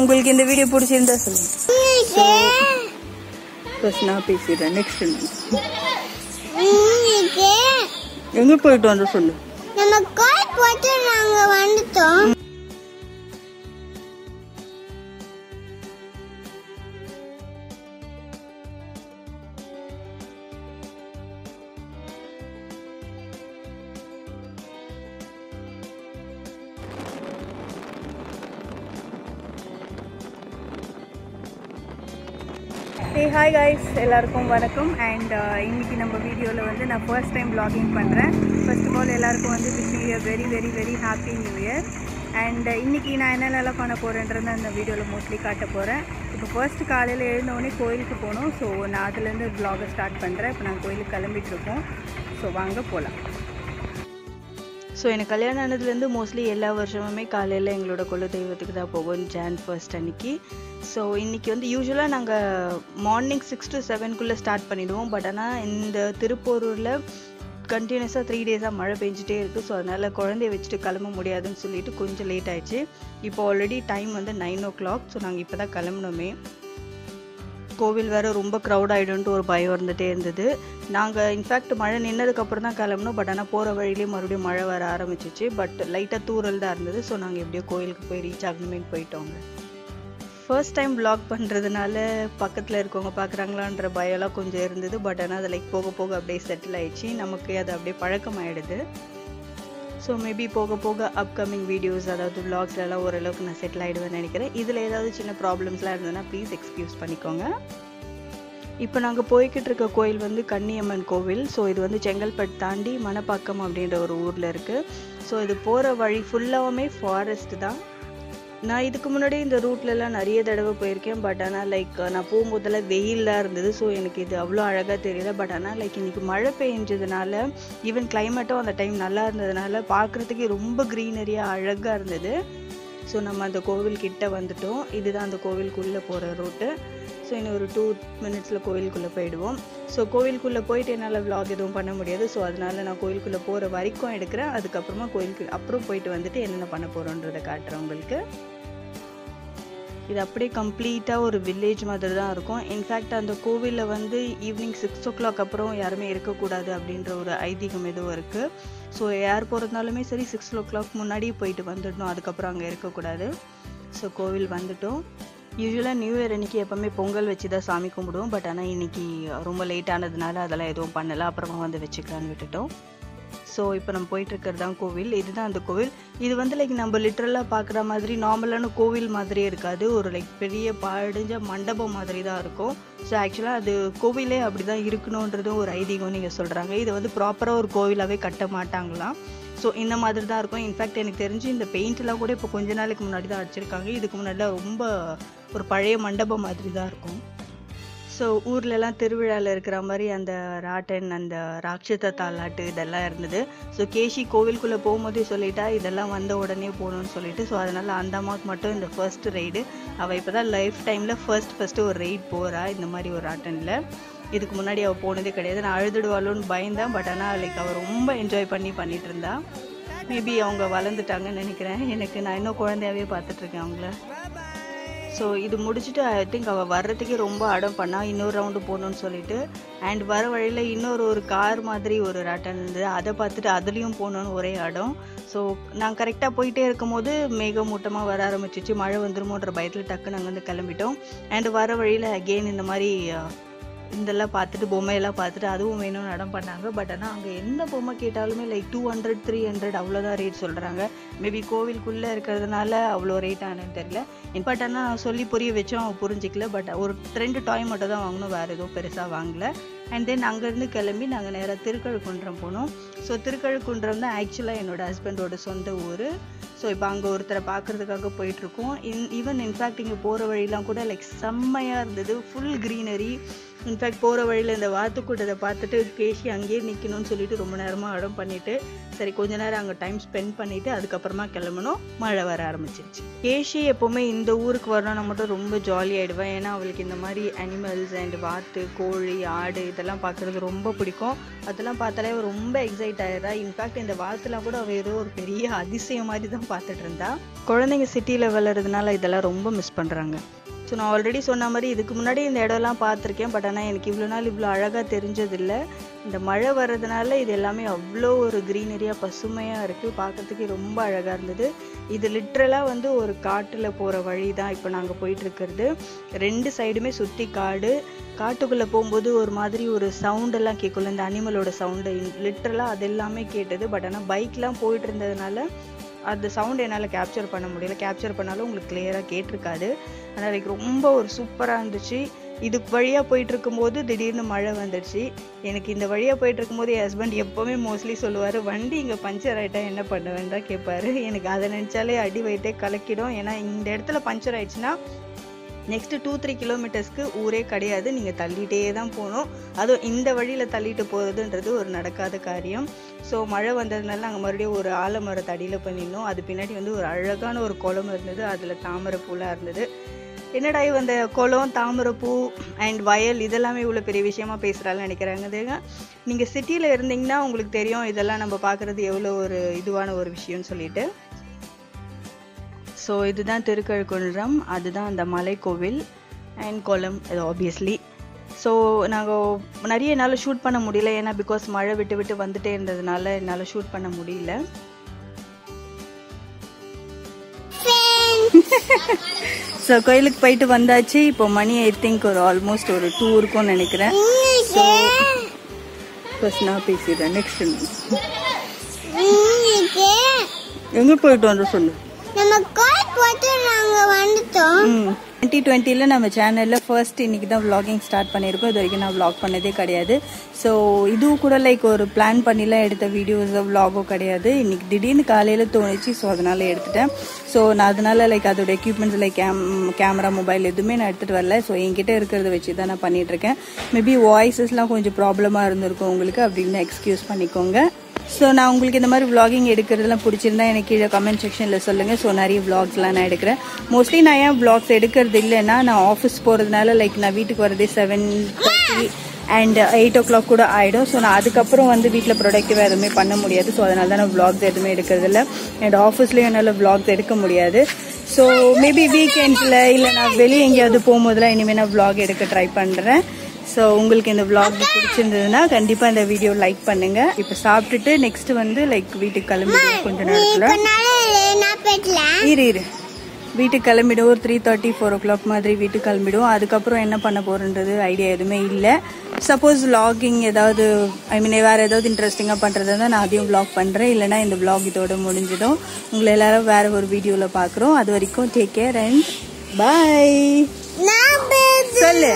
உங்களுக்கு? இந்த வீடியோ பிடிச்சிருந்தா சொல்லுங்க. நான் பேசிடுறேன். நெக்ஸ்ட் எங்கே போயிட்டு வந்தோம் சொல்லு. நம்ம கோயில் போட்டு நாங்க வந்துட்டோம் ஹே ஹாய் காய்ஸ் எல்லாருக்கும் வணக்கம். அண்ட் uh, இன்றைக்கி நம்ம வீடியோவில் வந்து நான் ஃபர்ஸ்ட் டைம் ப்ளாகிங் பண்ணுறேன் ஃபர்ஸ்ட் ஆஃப் ஆல் எல்லாருக்கும் வந்து wishing you very very very happy new year and இன்றைக்கி நான் என்னென்னலாம் பண்ண போகிறேன்றதை அந்த வீடியோவில் மோஸ்ட்லி காட்ட போகிறேன் இப்போ ஃபர்ஸ்ட் காலையில் எழுந்தோடனே கோயிலுக்கு போகணும். ஸோ நான் அதுலேருந்து vlog ஸ்டார்ட் பண்ணுறேன் இப்போ நான் கோயிலுக்கு கிளம்பிட்டு இருக்கோம். ஸோ வாங்க போகலாம் ஸோ எனக்கு கல்யாணம் ஆனதுலேருந்து மோஸ்ட்லி எல்லா வருஷமுமே காலையில் எங்களோட குல தெய்வத்துக்கு தான் போகும் ஜான் ஃபர்ஸ்ட் அன்னைக்கு. ஸோ இன்றைக்கி வந்து யூஸ்வலாக நாங்கள் மார்னிங் சிக்ஸ் டு செவனுக்குள்ளே ஸ்டார்ட் பண்ணிவிடுவோம் பட் ஆனால் இந்த திருப்போரூரில் கண்டினியூஸாக த்ரீ டேஸாக மழை பெஞ்சிட்டே இருக்குது ஸோ அதனால் குழந்தைய வச்சுட்டு கிளம்ப முடியாதுன்னு சொல்லிட்டு கொஞ்சம் லேட் ஆயிடுச்சு. இப்போ ஆல்ரெடி டைம் வந்து நைன் ஓ கிளாக் ஸோ நாங்கள் இப்போ தான் கிளம்புனோமே. கோவில் வேறு ரொம்ப க்ரௌட் ஆகிடும்ட்டு ஒரு பயம் இருந்துகிட்டே இருந்தது. நாங்கள் இன்ஃபேக்ட் மழை நின்னதுக்கப்புறம் தான் கிளம்புனோம். பட் ஆனால் போகிற வழியிலே மறுபடியும் மழை வர ஆரம்பிச்சிச்சு. பட் லைட்டாக தூரல் தான் இருந்தது. ஸோ நாங்கள் எப்படியோ கோயிலுக்கு போய் ரீச் ஆகணுமே போயிட்டோங்க. ஃபர்ஸ்ட் டைம் vlog பண்ணுறதுனால பக்கத்தில் இருக்கவங்க பார்க்குறாங்களான்ற பயம்லாம் கொஞ்சம் இருந்தது. பட் ஆனால் அது லைக் போக போக அப்படியே செட்டில் ஆயிடுச்சு. நமக்கு அது அப்படியே பழக்கம் ஆகிடுது ஸோ மேபி போக போக அப்கமிங் வீடியோஸ் அதாவது vlogsலலாம் ஓரளவுக்கு நான் செட்டில் ஆகிடுவேன்னு நினைக்கிறேன். இதில் ஏதாவது சின்ன ப்ராப்ளம்ஸ்லாம் இருந்ததுன்னா ப்ளீஸ் எக்ஸ்கியூஸ் பண்ணிக்கோங்க. இப்போ நாங்கள் போய்கிட்டு இருக்க கோயில் வந்து கன்னியம்மன் கோவில். ஸோ இது வந்து செங்கல்பட்டு தாண்டி மணப்பாக்கம் அப்படின்ற ஒரு ஊரில் இருக்குது ஸோ இது போகிற வழி ஃபுல்லாகவுமே ஃபாரஸ்ட் தான். நான் இதுக்கு முன்னாடி இந்த ரூட்லலாம் நிறைய தடவை போயிருக்கேன். பட் ஆனால் லைக் நான் போகும்போதெல்லாம் வெயிலாக இருந்தது. ஸோ எனக்கு இது அவ்வளோ அழகாக தெரியல. பட் ஆனால் லைக் இன்றைக்கி மழை பெஞ்சதுனால ஈவன் கிளைமேட்டும் அந்த டைம் நல்லா இருந்ததுனால பார்க்குறதுக்கே ரொம்ப க்ரீனரியாக அழகாக இருந்தது. ஸோ நம்ம அந்த கோவில் கிட்ட வந்துட்டோம். இதுதான் அந்த கோவிலுக்குள்ளே போகிற ரூட்டு ஸோ இன்னும் ஒரு டூ மினிட்ஸில் கோவிலுக்குள்ளே போயிடுவோம். ஸோ கோவிலுக்குள்ளே போயிட்டு என்னால் vlog எதுவும் பண்ண முடியாது. ஸோ அதனால நான் கோவிலுக்குள்ளே போகிற வரைக்கும் எடுக்கிறேன். அதுக்கப்புறமா கோயிலுக்கு அப்புறம் போயிட்டு வந்துட்டு என்னென்ன பண்ண போகிறோன்றதை காட்டுறேன் உங்களுக்கு. இது அப்படியே கம்ப்ளீட்டாக ஒரு வில்லேஜ் மாதிரி தான் இருக்கும். இன்ஃபேக்ட் அந்த கோவிலில் வந்து ஈவினிங் சிக்ஸ் ஓ கிளாக் அப்புறம் யாருமே இருக்கக்கூடாது அப்படின்ற ஒரு ஐதீகம் எதுவும் இருக்குது ஸோ யார் போகிறதுனாலுமே சரி சிக்ஸ் ஓ கிளாக் முன்னாடியே போயிட்டு வந்துடணும். அதுக்கப்புறம் அங்கே இருக்கக்கூடாது. ஸோ கோவில் வந்துட்டோம். யூஸ்வலாக நியூ இயர் அன்றைக்கி எப்போவுமே பொங்கல் வச்சு தான் சாமி கும்பிடுவோம். பட் ஆனால் இன்னைக்கு ரொம்ப லேட் ஆனதுனால அதெல்லாம் எதுவும் பண்ணலை. அப்புறமா வந்து வச்சுக்கலான்னு விட்டுட்டோம். ஸோ இப்போ நம்ம போயிட்டுருக்கிறது தான் கோவில். இதுதான் அந்த கோவில். இது வந்து லைக் நம்ம லிட்ரலாக பார்க்குற மாதிரி நார்மலான கோவில் மாதிரியே இருக்காது. ஒரு லைக் பெரிய பாடிஞ்ச மண்டபம் மாதிரி தான் இருக்கும் ஸோ ஆக்சுவலாக அது கோவிலே அப்படி தான் இருக்கணுன்றதும் ஒரு ஐதீகம் நீங்கள் சொல்கிறாங்க இதை வந்து ப்ராப்பராக ஒரு கோவிலாகவே கட்ட மாட்டாங்களாம். ஸோ இந்த மாதிரி தான் இருக்கும் இன்ஃபேக்ட் எனக்கு தெரிஞ்சு இந்த பெயிண்ட்லாம் கூட இப்போ கொஞ்ச நாளைக்கு முன்னாடி தான் அடிச்சிருக்காங்க இதுக்கு முன்னாடிலாம் ரொம்ப ஒரு பழைய மண்டபம் மாதிரி தான் இருக்கும். ஸோ ஊர்லலாம் திருவிழாவில் இருக்கிற மாதிரி அந்த ராட்டன் அந்த ராட்சத தாலாட்டு இதெல்லாம் இருந்தது. ஸோ கேஷி கோவிலுக்குள்ளே போகும்போதே சொல்லிட்டா இதெல்லாம் வந்த உடனே போகணும்னு சொல்லிட்டு ஸோ அதனால் அந்த அம்மாவுக்கு மட்டும் இந்த ஃபர்ஸ்ட் ரைடு அவள் இப்போ தான் லைஃப் டைமில் ஃபர்ஸ்ட் ஃபஸ்ட்டு ஒரு ரைட் போகிறா இந்த மாதிரி ஒரு ராட்டனில். இதுக்கு முன்னாடி அவள் போனதே கிடையாது. நான் அழுதுடுவாளோன்னு பயந்தேன் பட் ஆனால் லைக் அவள் ரொம்ப என்ஜாய் பண்ணி பண்ணிகிட்டு இருந்தா. மேபி அவங்க வளர்ந்துட்டாங்கன்னு நினைக்கிறேன். எனக்கு நான் இன்னும் குழந்தையாவே பார்த்துட்ருக்கேன் அவங்கள. ஸோ இது முடிச்சுட்டு ஐ திங்க் அவள் வர்றதுக்கே ரொம்ப அடம் பண்ணா இன்னொரு ரவுண்டு போகணும்னு சொல்லிட்டு அண்ட் வர வழியில் இன்னொரு ஒரு கார் மாதிரி ஒரு ராட்டன் இருந்தது. அதை பார்த்துட்டு அதுலேயும் போகணுன்னு ஒரே அடம். ஸோ நான் கரெக்டாக போயிட்டே இருக்கும்போது மேகமூட்டமாக வர ஆரம்பிச்சிச்சு. மழை வந்துருமோன்ற பயத்தில் டக்குன்னு அங்கேருந்து கிளம்பிட்டோம். அண்ட் வர வழியில் அகெயின் இந்த மாதிரி இதெல்லாம் பார்த்துட்டு பொம்மையெல்லாம் பார்த்துட்டு அதுவும் வேணும்னு இடம் பண்ணாங்க. பட் ஆனால் அங்கே எந்த பொம்மை கேட்டாலுமே like two hundred three hundred அவ்வளோதான் ரேட் சொல்கிறாங்க மேபி கோவிலுக்குள்ளே இருக்கிறதுனால அவ்வளோ ரேட் ஆனதுன்னு தெரியல. பட் ஆனால் நான் சொல்லி புரிய வச்சோம் அவன் புரிஞ்சிக்கல. பட் ஒரு ரெண்டு டாய் மட்டும் தான் வாங்கணும் வேறு எதுவும் பெருசாக வாங்கல. அண்ட் தென் அங்கேருந்து கிளம்பி நாங்கள் நேராக திருக்கழுக்குன்றம் போனோம். ஸோ திருக்கழுக்குன்றம் தான் ஆக்சுவலாக என்னோட ஹஸ்பண்டோட சொந்த ஊர். ஸோ இப்போ அங்கே ஒருத்தரை பார்க்குறதுக்காக போயிட்டுருக்கோம். இன் ஈவன் இன்ஃபேக்ட் இங்கே போகிற வழிலாம் கூட லைக் செம்மையாக இருந்தது. ஃபுல் க்ரீனரி இன்ஃபேக்ட் போகிற வழியில் இந்த வாத்து கூட்டத்தை பார்த்துட்டு கேஷி அங்கேயே நிற்கணும்னு சொல்லிட்டு ரொம்ப நேரமாக அடம் பண்ணிட்டு சரி கொஞ்ச நேரம் அங்கே டைம் ஸ்பெண்ட் பண்ணிட்டு அதுக்கப்புறமா கிளம்பணும். மழை வர ஆரம்பிச்சிருச்சு. கேஷி எப்போவுமே இந்த ஊருக்கு வரணும்னா மட்டும் ரொம்ப ஜாலி ஆகிடுவேன் ஏன்னா அவளுக்கு இந்த மாதிரி அனிமல்ஸ் அண்ட் வாத்து கோழி ஆடு இதெல்லாம் பார்க்குறது ரொம்ப பிடிக்கும். அதெல்லாம் பார்த்தாலே அவள் ரொம்ப எக்ஸைட் ஆயிடுறா. இன்ஃபேக்ட் இந்த வாத்துலாம் கூட அவள் ஏதோ ஒரு பெரிய அதிசயம் மாதிரி தான் பார்த்துட்டு இருந்தா. குழந்தைங்க சிட்டியில் வளர்றதுனால இதெல்லாம் ரொம்ப மிஸ் பண்ணுறாங்க ஸோ நான் ஆல்ரெடி சொன்ன மாதிரி இதுக்கு முன்னாடி இந்த இடம்லாம் பார்த்துருக்கேன். பட் ஆனால் எனக்கு இவ்வளோ நாள் இவ்வளோ அழகாக தெரிஞ்சதில்லை. இந்த மழை வர்றதுனால இது எல்லாமே அவ்வளோ ஒரு க்ரீனரியாக பசுமையாக இருக்குது பார்க்கறதுக்கே ரொம்ப அழகாக இருந்தது. இது லிட்ரலாக வந்து ஒரு காட்டில் போகிற வழி தான் இப்போ நாங்கள் போயிட்டுருக்கிறது. ரெண்டு சைடுமே சுற்றி காடு. காட்டுக்குள்ளே போகும்போது ஒரு மாதிரி ஒரு சவுண்டெல்லாம் கேட்கும்ல இந்த அனிமலோட சவுண்டு லிட்ரலாக அது எல்லாமே கேட்டது. பட் ஆனால் பைக்லாம் போயிட்டு இருந்ததுனால அந்த சவுண்ட் என்னால் கேப்சர் பண்ண முடியல. கேப்சர் பண்ணாலும் உங்களுக்கு கிளியராக கேட்டிருக்காது. ஆனால் எனக்கு ரொம்ப ஒரு சூப்பராக இருந்துச்சு. இது வழியாக போயிட்டு இருக்கும்போது திடீர்னு மழை வந்துடுச்சு. எனக்கு இந்த வழியாக போயிட்டு இருக்கும்போது என் ஹஸ்பண்ட் எப்போவுமே மோஸ்ட்லி சொல்லுவார் வண்டி இங்கே பஞ்சர் ஆகிட்டா என்ன பண்ணுவேன் தான் கேட்பாரு எனக்கு அதை நினச்சாலே அடி வயிற்றே கலக்கிடும். ஏன்னா இந்த இடத்துல பஞ்சர் ஆயிடுச்சுன்னா நெக்ஸ்ட் டூ த்ரீ கிலோமீட்டர்ஸ்க்கு ஊரே கிடையாது. நீங்கள் தள்ளிகிட்டே தான் போகணும். அதுவும் இந்த வழியில் தள்ளிட்டு போகிறதுன்றது ஒரு நடக்காத காரியம். ஸோ மழை வந்ததுனால நாங்கள் மறுபடியும் ஒரு ஆலமரத்து அடியில் பண்ணியிருந்தோம் அது பின்னாடி வந்து ஒரு அழகான ஒரு குளம் இருந்தது. அதில் தாமரை பூலாம் இருந்தது. என்னடா இவன் அந்த குளம் தாமரைப்பூ அண்ட் வயல் இதெல்லாமே இவ்வளோ பெரிய விஷயமா பேசுகிறாள்னு நினைக்கிறாங்க நீங்கள் சிட்டியில் இருந்தீங்கன்னா உங்களுக்கு தெரியும் இதெல்லாம் நம்ம பார்க்குறது எவ்வளோ ஒரு இதுவான ஒரு விஷயம்னு சொல்லிட்டு. ஸோ இதுதான் திருக்கழுக்குன்றம் அதுதான் அந்த மலைக்கோவில் அண்ட் குளம் இது ஆப்வியஸ்லி ஸோ நாங்கள் நிறைய என்னால் ஷூட் பண்ண முடியல. ஏன்னா பிகாஸ் மழை விட்டு விட்டு வந்துட்டே இருந்ததுனால என்னால் ஷூட் பண்ண முடியல. ஸோ கோயிலுக்கு போயிட்டு வந்தாச்சு. இப்போ மணி ஐ திங்க் ஒரு ஆல்மோஸ்ட் ஒரு டூ இருக்கும்னு நினைக்கிறேன். ஸோ ஃபர்ஸ்ட் நான் பேசிடுறேன். நெக்ஸ்ட் எங்கே போயிட்டு வந்து சொல்லு. நம்ம டுவெண்ட்டி டுவெண்ட்டியில் நம்ம சேனலில் ஃபர்ஸ்ட் இன்னைக்கு தான் vlogging ஸ்டார்ட் பண்ணியிருக்கோம். இது வரைக்கும் நான் vlog பண்ணதே கிடையாது. ஸோ இதுவும் கூட லைக் ஒரு பிளான் பண்ணிலாம் எடுத்த வீடியோஸோ vlogஓ கிடையாது. இன்னைக்கு திடீர்னு காலையில் தோணுச்சு ஸோ அதனால எடுத்துட்டேன். ஸோ நான் அதனால லைக் அதோட equipments like cam camera mobile எதுவுமே நான் எடுத்துகிட்டு வரல. ஸோ என்கிட்ட இருக்கிறத வச்சு தான் நான் பண்ணிட்டு இருக்கேன். மேபி வாய்ஸஸ்லாம் கொஞ்சம் ப்ராப்ளமாக இருந்திருக்கும் உங்களுக்கு. அப்படின்னு எக்ஸ்கியூஸ் பண்ணிக்கோங்க. ஸோ நான் உங்களுக்கு இந்த மாதிரி vlogging எடுக்கிறதுலாம் பிடிச்சிருந்தா எனக்கு கீழே கமெண்ட் செக்ஷனில் சொல்லுங்கள் ஸோ நிறைய vlogsலாம் நான் எடுக்கிறேன். மோஸ்ட்லி நான் ஏன் vlogs எடுக்கிறது இல்லைன்னா நான் ஆஃபீஸ் போகிறதுனால லைக் நான் வீட்டுக்கு வரதே seven thirty and eight o'clock கூட ஆகிடும் ஸோ நான் அதுக்கப்புறம் வந்து வீட்டில் ப்ரொடக்டிவாக எதுவுமே பண்ண முடியாது. ஸோ அதனால தான் நான் விளாக்ஸ் எதுவுமே எடுக்கிறது இல்லை. அண்ட் ஆஃபீஸ்லேயும் என்னால் விளாக்ஸ் எடுக்க முடியாது. ஸோ மேபி வீக்கெண்ட்ஸில் இல்லை நான் வெளியே எங்கேயாவது போகும்போதெல்லாம் இனிமேல் நான் விளாக் எடுக்க ட்ரை பண்ணுறேன் ஸோ உங்களுக்கு இந்த vlog பிடிச்சிருந்ததுன்னா கண்டிப்பாக இந்த வீடியோ லைக் பண்ணுங்க. இப்போ சாப்பிட்டுட்டு நெக்ஸ்ட் வந்து லைக் வீட்டுக்கு கிளம்பிடுவோம் கொஞ்ச நேரத்தில். இரு இரு. வீட்டுக்கு கிளம்பிடுவோம் ஒரு three thirty four o'clock மாதிரி வீட்டுக்கு கிளம்பிடுவோம். அதுக்கப்புறம் என்ன பண்ண போறன்றது ஐடியா எதுவுமே இல்லை. சப்போஸ் vlogging ஏதாவது ஐ மீன் வேறு ஏதாவது இன்ட்ரெஸ்டிங்காக பண்ணுறது தான் நான் அதையும் vlog பண்ணுறேன் இல்லைனா இந்த vlog இதோட முடிஞ்சிடும். உங்களை எல்லாரும் வேற ஒரு வீடியோவில் பார்க்குறோம். அது வரைக்கும் டேக் கேர் அண்ட் பாய் சொல்லு.